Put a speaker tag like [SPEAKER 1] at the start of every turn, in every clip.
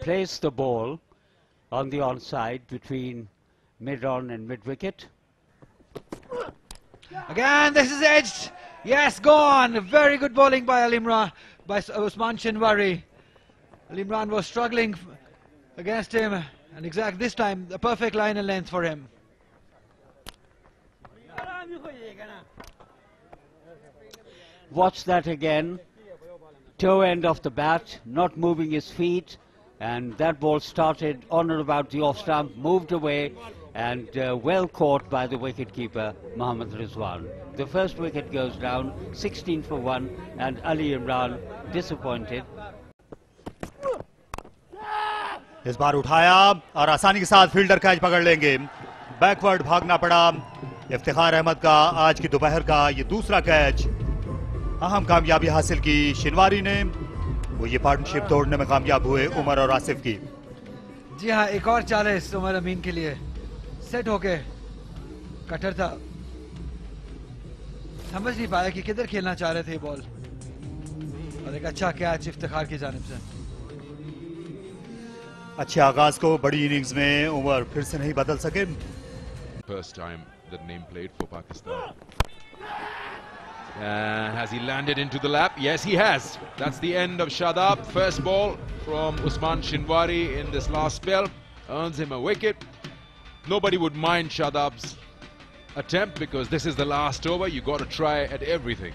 [SPEAKER 1] Place the ball on the onside between mid-on and mid-wicket.
[SPEAKER 2] Again, this is edged. Yes, gone. Very good bowling by Ali Imran, by S- uh, Usman Shinwari. Ali Imran was struggling against him, and exact this time, a perfect line and length for him.
[SPEAKER 1] Watch that again. Toe end of the bat, not moving his feet And that ball started on and about the off stump, moved away, and uh, well caught by the wicketkeeper, Mohammad Rizwan. The first wicket goes down, 16 for 1, and Ali Imran disappointed.
[SPEAKER 3] इस बार उठाया और आसानी के साथ fielder catch पकड़ लेंगे backward भागना पड़ा इफ्तिखार अहमद का आज की दोपहर का ये दूसरा कैच अहम कामयाबी हासिल की शिनवारी ने वो ये पार्टनरशिप तोड़ने में कामयाब हुए उमर और आसिफ की।
[SPEAKER 2] जी हाँ एक और चालीस उमर अमीन के लिए। सेट होके कटर था। समझ नहीं पाया कि किधर खेलना चाह रहे थे बॉल और एक अच्छा कैच इफ्तिखार की जानब से।
[SPEAKER 3] अच्छे आगाज़ को बड़ी इनिंग्स में उमर फिर से नहीं बदल सके।
[SPEAKER 4] First time that name played for Pakistan. Uh, has he landed into the lap? Yes, he has. That's the end of Shadab. First ball from Usman Shinwari in this last spell. Earns him a wicket. Nobody would mind Shadab's attempt because this is the last over. you got to try at everything.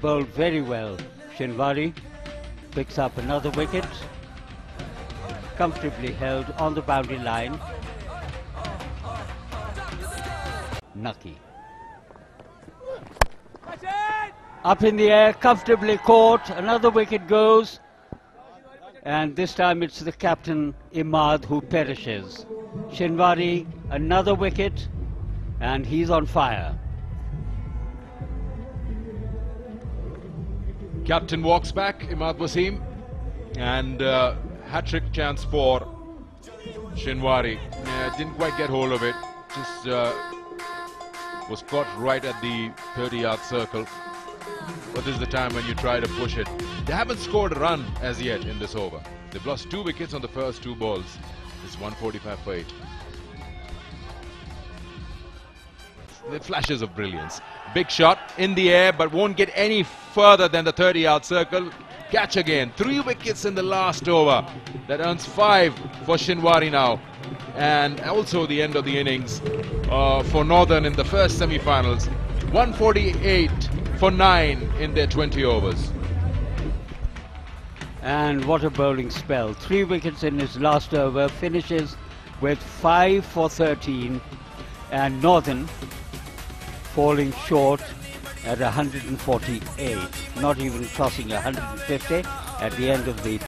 [SPEAKER 1] Bowled very well. Shinwari picks up another wicket. Comfortably held on the boundary line. Nucky. Up in the air, comfortably caught. Another wicket goes. And this time it's the captain, Imad, who perishes. Shinwari, another wicket. And he's on fire.
[SPEAKER 4] Captain walks back, Imad Wasim, and uh, hat trick chance for Shinwari. Yeah, didn't quite get hold of it, just uh, was caught right at the 30 yard circle. But this is the time when you try to push it. They haven't scored a run as yet in this over. They've lost two wickets on the first two balls. It's 145 for 8. the flashes of brilliance. Big shot in the air, but won't get any further than the 30 yard circle. Catch again. Three wickets in the last over. That earns five for Shinwari now. And also the end of the innings uh, for Northern in the first semi finals. 148 for nine in their 20 overs.
[SPEAKER 1] And what a bowling spell. Three wickets in his last over, finishes with five for 13, and Northern falling short at 148, not even crossing 150 at the end of the